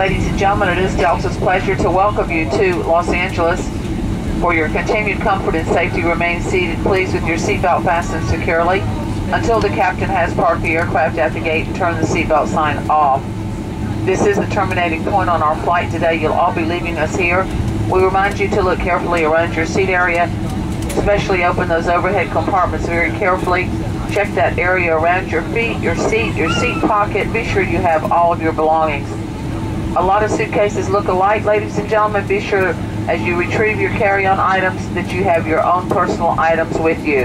and gentlemen, it is Delta's pleasure to welcome you to Los Angeles. For your continued comfort and safety, remain seated, please, with your seatbelt fastened securely until the captain has parked the aircraft at the gate and turned the seatbelt sign off. This is the terminating point on our flight today. You'll all be leaving us here. We remind you to look carefully around your seat area, especially open those overhead compartments very carefully. Check that area around your feet, your seat, your seat pocket. Be sure you have all of your belongings. A lot of suitcases look alike, ladies and gentlemen. Be sure as you retrieve your carry-on items that you have your own personal items with you.